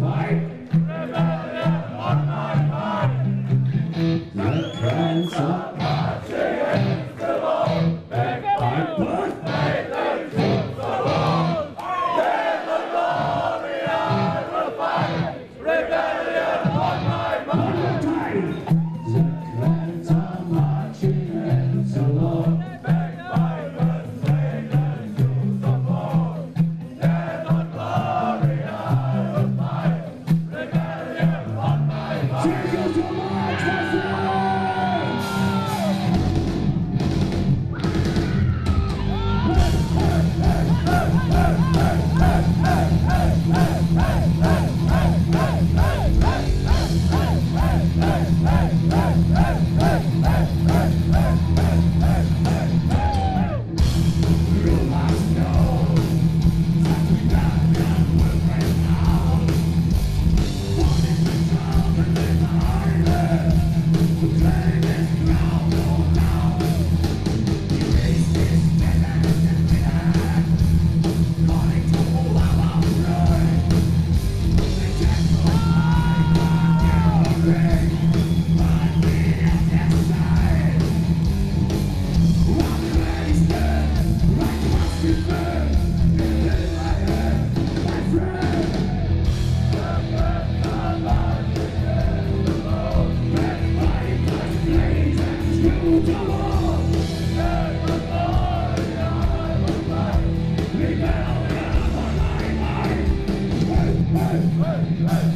Bye. hey, hey.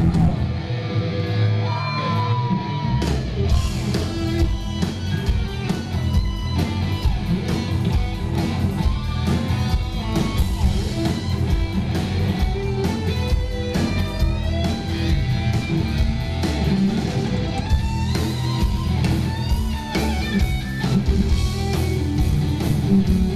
thank mm -hmm. you